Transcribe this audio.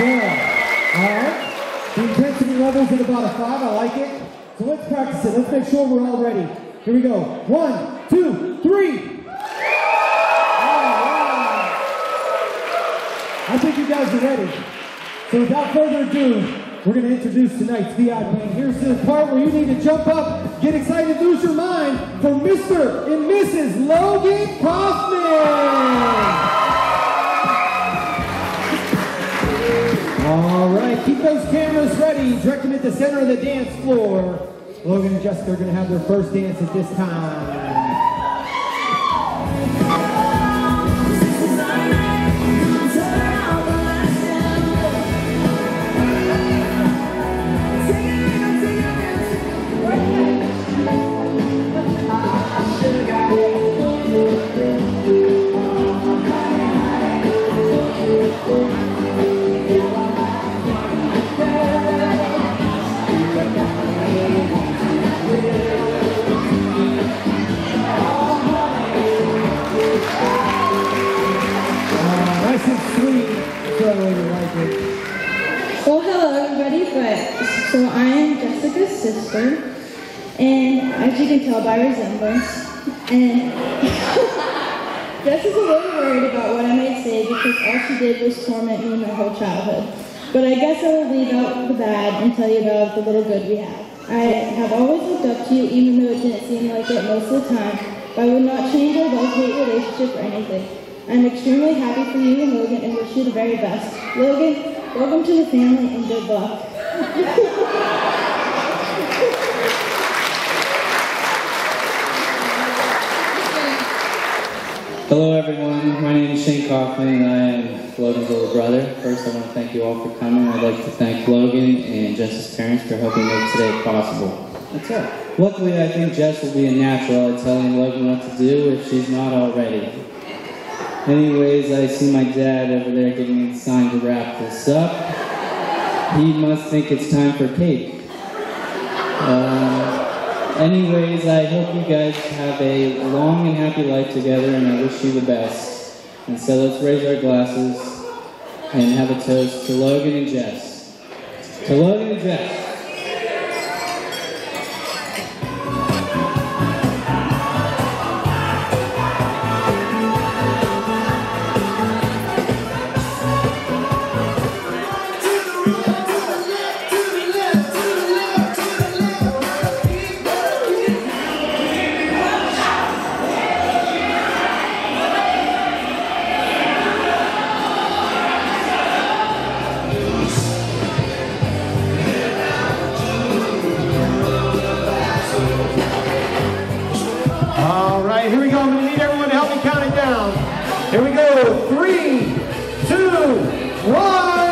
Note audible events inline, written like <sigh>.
All right. The intensity level's at about a five. I like it. So let's practice it. Let's make sure we're all ready. Here we go. One, two, three. I think you guys are ready. So without further ado, we're going to introduce tonight's VIP. Here's the part where you need to jump up, get excited, lose your mind for Mr. and Mrs. Logan Kaufman. All right, keep those cameras ready. Directing at the center of the dance floor. Logan and Jessica are going to have their first dance at this time. So you like it. Well, hello everybody, but so I am Jessica's sister, and as you can tell by resemblance, and <laughs> Jessica's a little worried about what I might say because all she did was torment me my whole childhood. But I guess I will leave out the bad and tell you about the little good we have. I have always looked up to you even though it didn't seem like it most of the time, but I would not change our love-hate relationship for anything. I'm extremely happy for you and Logan and wish you the very best. Logan, welcome to the family and good luck. Hello, everyone. My name is Shane Kaufman, and I am Logan's little brother. First, I want to thank you all for coming. I'd like to thank Logan and Justice Terrence for helping make today possible. That's it. Luckily, I think Jess will be a natural at telling Logan what to do if she's not already. Anyways, I see my dad over there giving me the sign to wrap this up. He must think it's time for cake. Um, Anyways, I hope you guys have a long and happy life together, and I wish you the best. And so let's raise our glasses and have a toast to Logan and Jess. To Logan and Jess. Right, here we go. I'm going to need everyone to help me count it down. Here we go. Three, two, one.